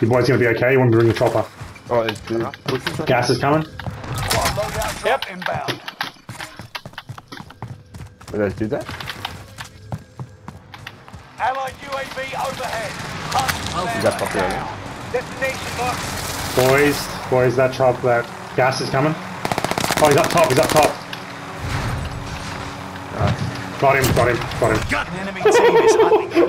Your boy's gonna be okay. You want to bring the chopper? Oh, it's the. Gas is coming. Loadout drop inbound. Did I do that? Allied UAV overhead. Hunt You that copy Destination marked. Boys, boys, that chop, that gas is coming. Oh, he's up top. He's up top. Got him. Got him. Got him. An enemy team is hunting